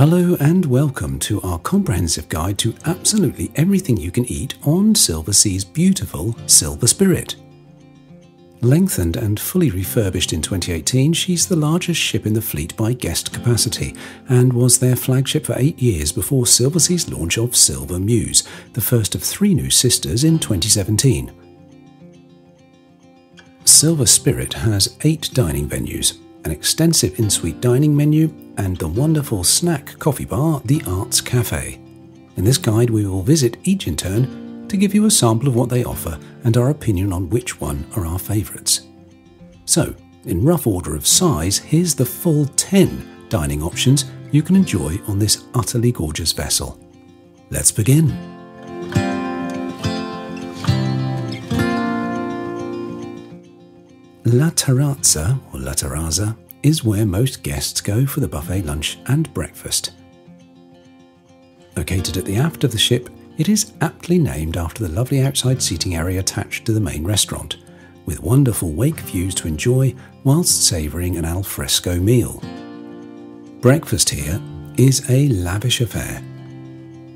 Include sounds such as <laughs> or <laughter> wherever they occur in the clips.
Hello and welcome to our comprehensive guide to absolutely everything you can eat on Silversea's beautiful Silver Spirit. Lengthened and fully refurbished in 2018, she's the largest ship in the fleet by guest capacity and was their flagship for eight years before Silversea's launch of Silver Muse, the first of three new sisters in 2017. Silver Spirit has eight dining venues, an extensive in suite dining menu, and the wonderful snack coffee bar, the Arts Cafe. In this guide, we will visit each in turn to give you a sample of what they offer and our opinion on which one are our favourites. So, in rough order of size, here's the full 10 dining options you can enjoy on this utterly gorgeous vessel. Let's begin. La Terrazza, or La Terrazza, is where most guests go for the buffet lunch and breakfast. Located at the aft of the ship, it is aptly named after the lovely outside seating area attached to the main restaurant, with wonderful wake views to enjoy whilst savouring an alfresco meal. Breakfast here is a lavish affair.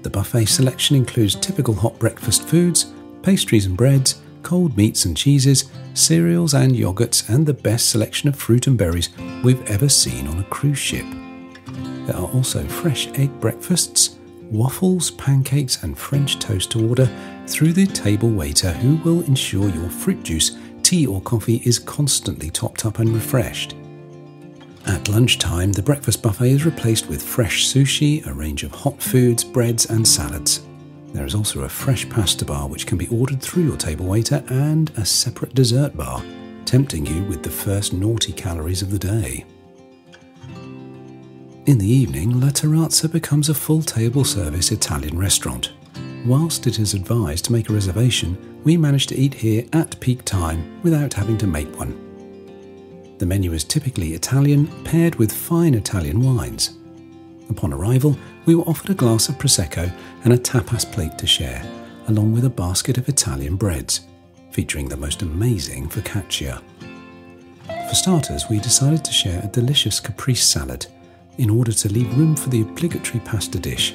The buffet selection includes typical hot breakfast foods, pastries and breads, cold meats and cheeses, cereals and yogurts, and the best selection of fruit and berries we've ever seen on a cruise ship. There are also fresh egg breakfasts, waffles, pancakes, and French toast to order through the table waiter who will ensure your fruit juice, tea, or coffee is constantly topped up and refreshed. At lunchtime, the breakfast buffet is replaced with fresh sushi, a range of hot foods, breads, and salads. There is also a fresh pasta bar which can be ordered through your table waiter and a separate dessert bar, tempting you with the first naughty calories of the day. In the evening, La Terrazza becomes a full table service Italian restaurant. Whilst it is advised to make a reservation, we manage to eat here at peak time without having to make one. The menu is typically Italian, paired with fine Italian wines. Upon arrival, we were offered a glass of Prosecco and a tapas plate to share, along with a basket of Italian breads, featuring the most amazing focaccia. For starters, we decided to share a delicious caprese salad in order to leave room for the obligatory pasta dish,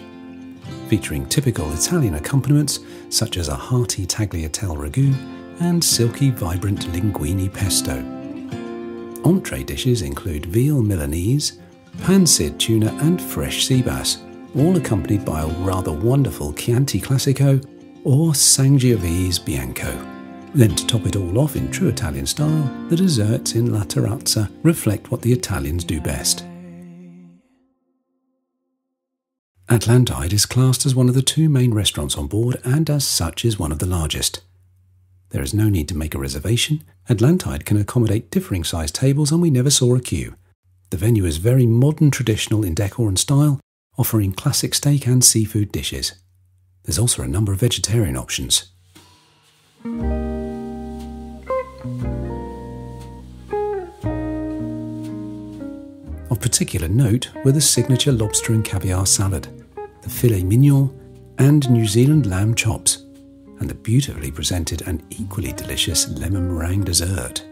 featuring typical Italian accompaniments such as a hearty tagliatelle ragu and silky vibrant linguine pesto. Entree dishes include veal Milanese, pan-seared tuna and fresh sea bass, all accompanied by a rather wonderful Chianti Classico or Sangiovese Bianco. Then to top it all off in true Italian style, the desserts in La Terrazza reflect what the Italians do best. Atlantide is classed as one of the two main restaurants on board and as such is one of the largest. There is no need to make a reservation. Atlantide can accommodate differing sized tables and we never saw a queue. The venue is very modern traditional in decor and style, offering classic steak and seafood dishes. There's also a number of vegetarian options. Of particular note were the signature lobster and caviar salad, the filet mignon, and New Zealand lamb chops, and the beautifully presented and equally delicious lemon meringue dessert.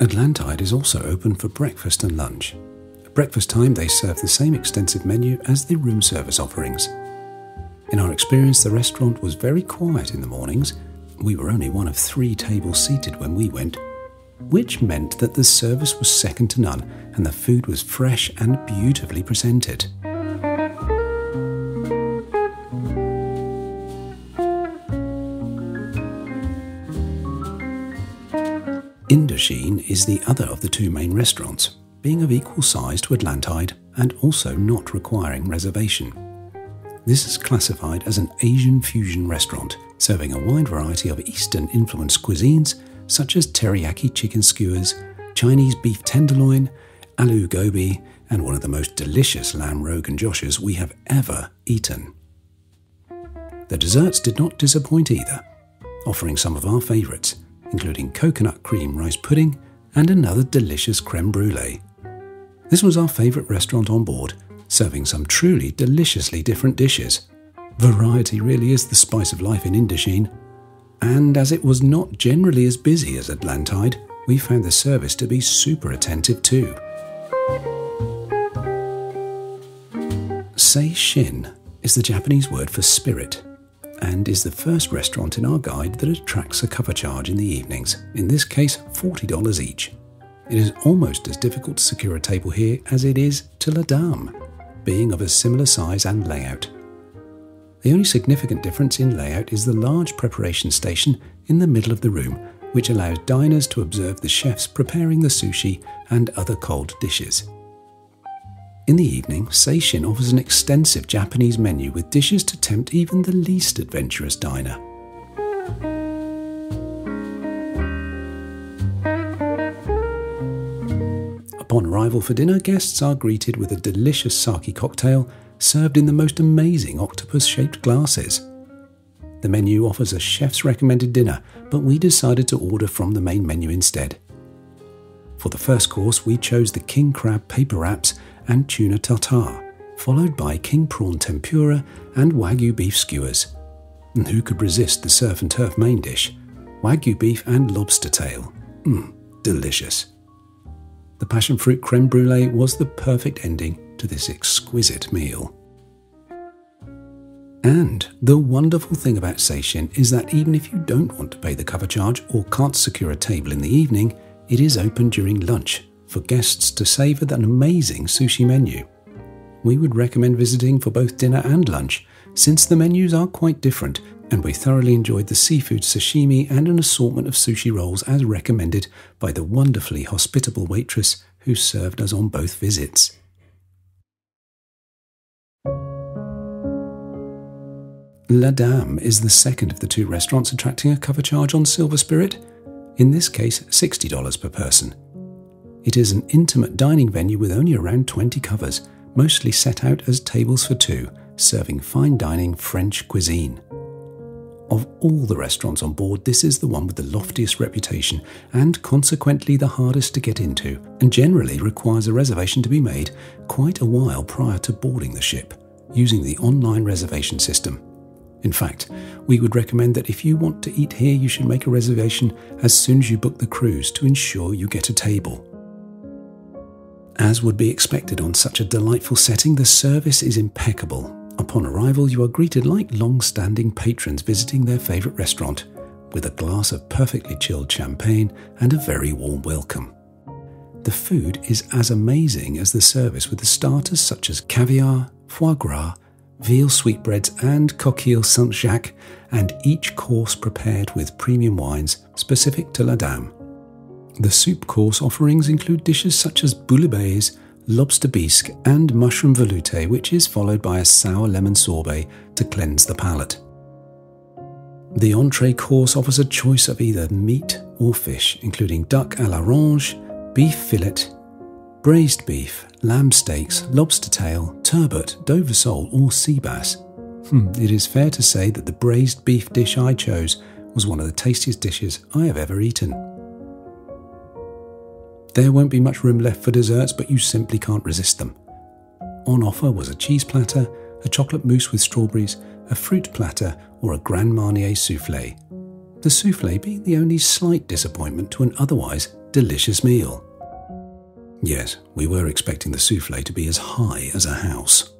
Atlantide is also open for breakfast and lunch. At breakfast time, they serve the same extensive menu as the room service offerings. In our experience, the restaurant was very quiet in the mornings. We were only one of three tables seated when we went, which meant that the service was second to none and the food was fresh and beautifully presented. Indochine is the other of the two main restaurants, being of equal size to Atlantide and also not requiring reservation. This is classified as an Asian fusion restaurant, serving a wide variety of Eastern influenced cuisines such as teriyaki chicken skewers, Chinese beef tenderloin, aloo gobi, and one of the most delicious lamb rogan joshes we have ever eaten. The desserts did not disappoint either, offering some of our favourites, including coconut cream rice pudding and another delicious creme brulee. This was our favourite restaurant on board, serving some truly deliciously different dishes. Variety really is the spice of life in Indochine. And as it was not generally as busy as Atlantide, we found the service to be super attentive too. Seishin is the Japanese word for spirit and is the first restaurant in our guide that attracts a cover charge in the evenings, in this case $40 each. It is almost as difficult to secure a table here as it is to La Dame, being of a similar size and layout. The only significant difference in layout is the large preparation station in the middle of the room, which allows diners to observe the chefs preparing the sushi and other cold dishes. In the evening, Seishin offers an extensive Japanese menu with dishes to tempt even the least adventurous diner. Upon arrival for dinner, guests are greeted with a delicious sake cocktail served in the most amazing octopus shaped glasses. The menu offers a chef's recommended dinner, but we decided to order from the main menu instead. For the first course, we chose the king crab paper wraps and tuna tartare, followed by king prawn tempura and wagyu beef skewers. And who could resist the surf and turf main dish? Wagyu beef and lobster tail. Mmm, delicious. The passion fruit creme brulee was the perfect ending to this exquisite meal. And the wonderful thing about Seishin is that even if you don't want to pay the cover charge or can't secure a table in the evening, it is open during lunch for guests to savour that amazing sushi menu. We would recommend visiting for both dinner and lunch, since the menus are quite different, and we thoroughly enjoyed the seafood sashimi and an assortment of sushi rolls as recommended by the wonderfully hospitable waitress who served us on both visits. La Dame is the second of the two restaurants attracting a cover charge on Silver Spirit, in this case $60 per person. It is an intimate dining venue with only around 20 covers, mostly set out as tables for two, serving fine dining French cuisine. Of all the restaurants on board, this is the one with the loftiest reputation and consequently the hardest to get into, and generally requires a reservation to be made quite a while prior to boarding the ship, using the online reservation system. In fact, we would recommend that if you want to eat here, you should make a reservation as soon as you book the cruise to ensure you get a table. As would be expected on such a delightful setting, the service is impeccable. Upon arrival, you are greeted like long standing patrons visiting their favourite restaurant, with a glass of perfectly chilled champagne and a very warm welcome. The food is as amazing as the service, with the starters such as caviar, foie gras, veal sweetbreads, and coquille Saint Jacques, and each course prepared with premium wines specific to La Dame. The soup course offerings include dishes such as bouillabaisse, lobster bisque, and mushroom velouté, which is followed by a sour lemon sorbet to cleanse the palate. The entree course offers a choice of either meat or fish, including duck à l'orange, beef fillet, braised beef, lamb steaks, lobster tail, turbot, dover sole, or sea bass. Hmm, it is fair to say that the braised beef dish I chose was one of the tastiest dishes I have ever eaten. There won't be much room left for desserts, but you simply can't resist them. On offer was a cheese platter, a chocolate mousse with strawberries, a fruit platter, or a Grand Marnier souffle. The souffle being the only slight disappointment to an otherwise delicious meal. Yes, we were expecting the souffle to be as high as a house.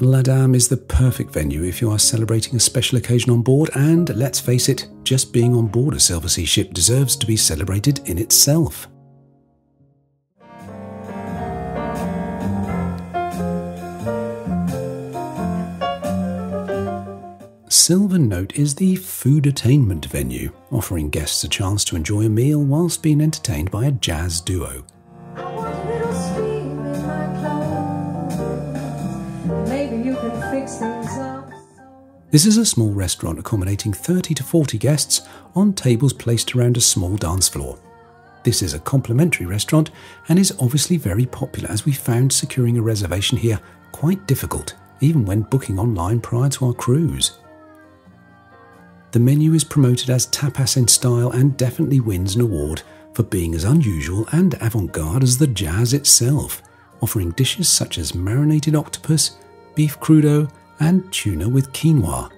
La Dame is the perfect venue if you are celebrating a special occasion on board, and let's face it, just being on board a Silversea ship deserves to be celebrated in itself. Silver Note is the food attainment venue, offering guests a chance to enjoy a meal whilst being entertained by a jazz duo. This is a small restaurant accommodating 30 to 40 guests on tables placed around a small dance floor. This is a complimentary restaurant and is obviously very popular as we found securing a reservation here quite difficult, even when booking online prior to our cruise. The menu is promoted as tapas in style and definitely wins an award for being as unusual and avant garde as the jazz itself, offering dishes such as marinated octopus, beef crudo, and tuna with quinoa.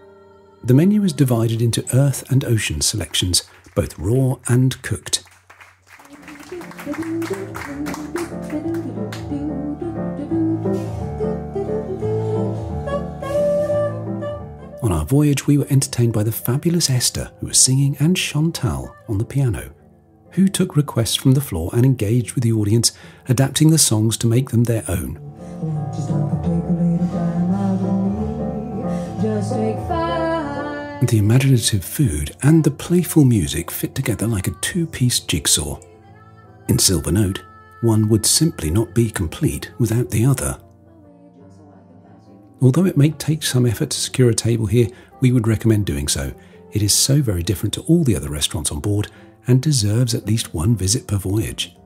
The menu is divided into earth and ocean selections, both raw and cooked. Voyage, we were entertained by the fabulous Esther, who was singing, and Chantal on the piano, who took requests from the floor and engaged with the audience, adapting the songs to make them their own. The imaginative food and the playful music fit together like a two piece jigsaw. In Silver Note, one would simply not be complete without the other. Although it may take some effort to secure a table here, we would recommend doing so. It is so very different to all the other restaurants on board and deserves at least one visit per voyage.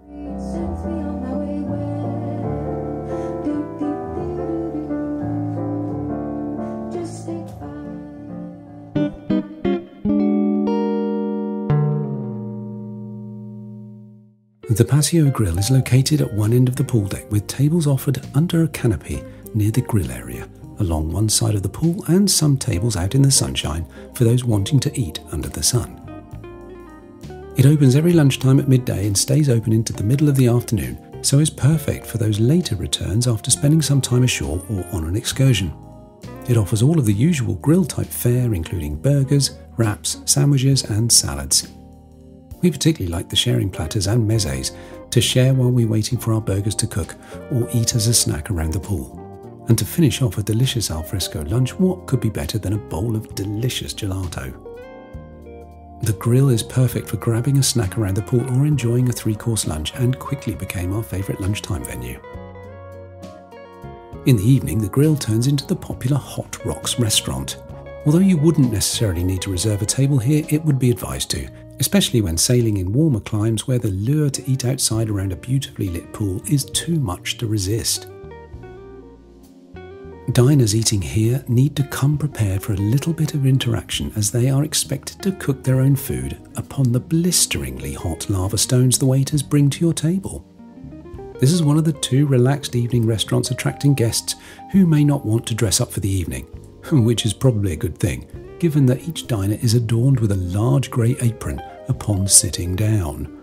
The patio grill is located at one end of the pool deck with tables offered under a canopy near the grill area, along one side of the pool, and some tables out in the sunshine for those wanting to eat under the sun. It opens every lunchtime at midday and stays open into the middle of the afternoon, so is perfect for those later returns after spending some time ashore or on an excursion. It offers all of the usual grill type fare, including burgers, wraps, sandwiches, and salads. We particularly like the sharing platters and mezes to share while we're waiting for our burgers to cook or eat as a snack around the pool. And to finish off a delicious alfresco lunch, what could be better than a bowl of delicious gelato? The grill is perfect for grabbing a snack around the pool or enjoying a three course lunch and quickly became our favourite lunchtime venue. In the evening, the grill turns into the popular Hot Rocks restaurant. Although you wouldn't necessarily need to reserve a table here, it would be advised to, especially when sailing in warmer climes where the lure to eat outside around a beautifully lit pool is too much to resist. Diners eating here need to come prepared for a little bit of interaction as they are expected to cook their own food upon the blisteringly hot lava stones the waiters bring to your table. This is one of the two relaxed evening restaurants attracting guests who may not want to dress up for the evening, <laughs> which is probably a good thing, given that each diner is adorned with a large grey apron upon sitting down.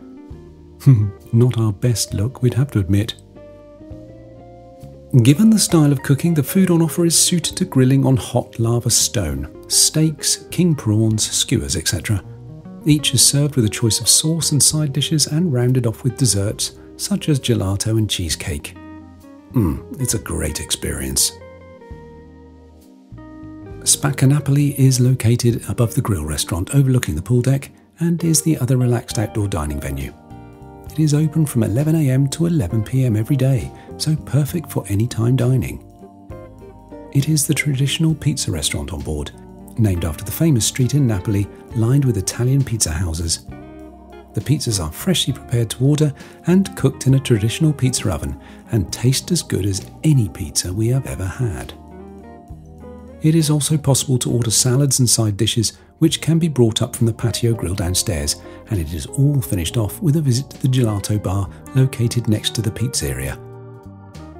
<laughs> not our best look, we'd have to admit. Given the style of cooking, the food on offer is suited to grilling on hot lava stone, steaks, king prawns, skewers, etc. Each is served with a choice of sauce and side dishes and rounded off with desserts such as gelato and cheesecake. Mmm, it's a great experience. Spacca Napoli is located above the grill restaurant overlooking the pool deck and is the other relaxed outdoor dining venue. It is open from 11am to 11pm every day, so perfect for any time dining. It is the traditional pizza restaurant on board, named after the famous street in Napoli lined with Italian pizza houses. The pizzas are freshly prepared to order and cooked in a traditional pizza oven and taste as good as any pizza we have ever had. It is also possible to order salads and side dishes which can be brought up from the patio grill downstairs, and it is all finished off with a visit to the gelato bar located next to the pizzeria.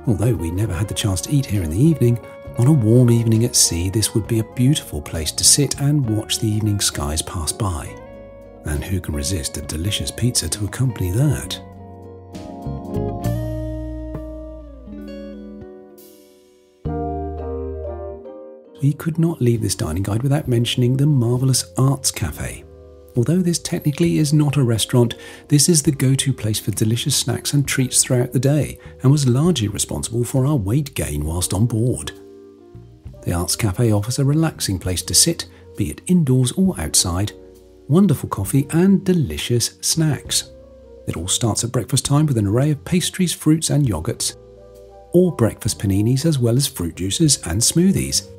Although we never had the chance to eat here in the evening, on a warm evening at sea, this would be a beautiful place to sit and watch the evening skies pass by. And who can resist a delicious pizza to accompany that? We could not leave this dining guide without mentioning the marvellous Arts Cafe. Although this technically is not a restaurant, this is the go to place for delicious snacks and treats throughout the day and was largely responsible for our weight gain whilst on board. The Arts Cafe offers a relaxing place to sit, be it indoors or outside, wonderful coffee, and delicious snacks. It all starts at breakfast time with an array of pastries, fruits, and yogurts, or breakfast paninis as well as fruit juices and smoothies.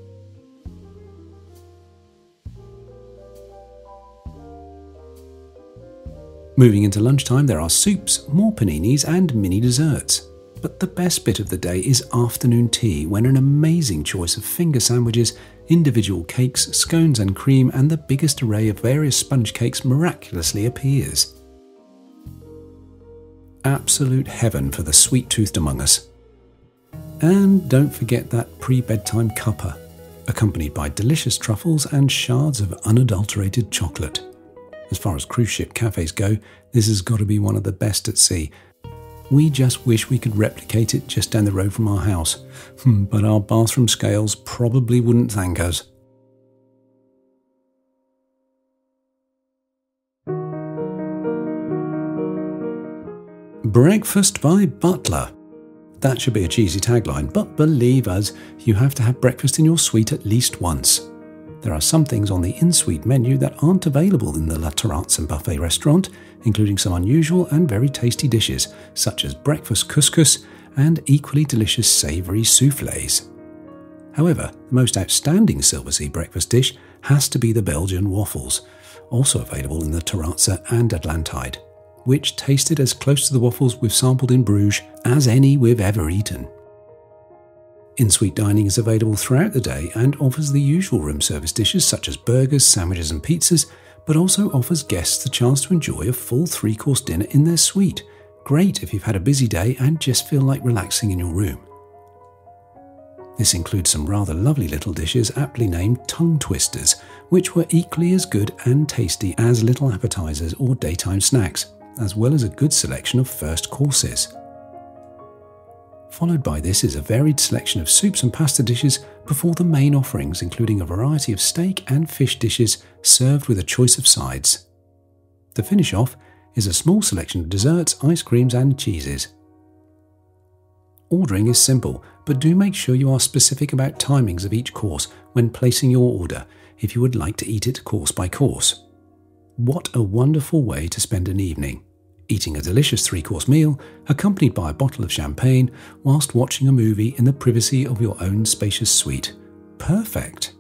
Moving into lunchtime, there are soups, more paninis, and mini desserts. But the best bit of the day is afternoon tea, when an amazing choice of finger sandwiches, individual cakes, scones and cream, and the biggest array of various sponge cakes miraculously appears. Absolute heaven for the sweet toothed among us. And don't forget that pre bedtime cuppa, accompanied by delicious truffles and shards of unadulterated chocolate. As far as cruise ship cafes go, this has got to be one of the best at sea. We just wish we could replicate it just down the road from our house, hmm, but our bathroom scales probably wouldn't thank us. Breakfast by Butler. That should be a cheesy tagline, but believe us, you have to have breakfast in your suite at least once. There are some things on the in suite menu that aren't available in the La Terrazza and buffet restaurant, including some unusual and very tasty dishes, such as breakfast couscous and equally delicious savoury souffles. However, the most outstanding Silversea breakfast dish has to be the Belgian waffles, also available in the Terrazza and Atlantide, which tasted as close to the waffles we've sampled in Bruges as any we've ever eaten. In suite dining is available throughout the day and offers the usual room service dishes such as burgers, sandwiches, and pizzas, but also offers guests the chance to enjoy a full three course dinner in their suite. Great if you've had a busy day and just feel like relaxing in your room. This includes some rather lovely little dishes aptly named tongue twisters, which were equally as good and tasty as little appetizers or daytime snacks, as well as a good selection of first courses. Followed by this is a varied selection of soups and pasta dishes before the main offerings, including a variety of steak and fish dishes served with a choice of sides. To finish off is a small selection of desserts, ice creams, and cheeses. Ordering is simple, but do make sure you are specific about timings of each course when placing your order if you would like to eat it course by course. What a wonderful way to spend an evening! Eating a delicious three course meal, accompanied by a bottle of champagne, whilst watching a movie in the privacy of your own spacious suite. Perfect!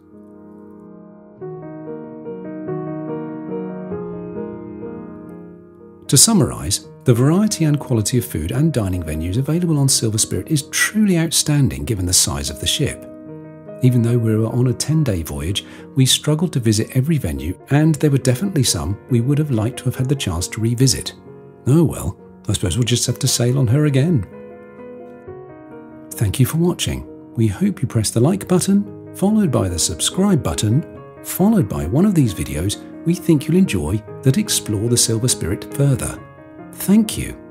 To summarise, the variety and quality of food and dining venues available on Silver Spirit is truly outstanding given the size of the ship. Even though we were on a 10 day voyage, we struggled to visit every venue, and there were definitely some we would have liked to have had the chance to revisit. Oh well, I suppose we'll just have to sail on her again. Thank you for watching. We hope you press the like button, followed by the subscribe button, followed by one of these videos we think you'll enjoy that explore the Silver Spirit further. Thank you.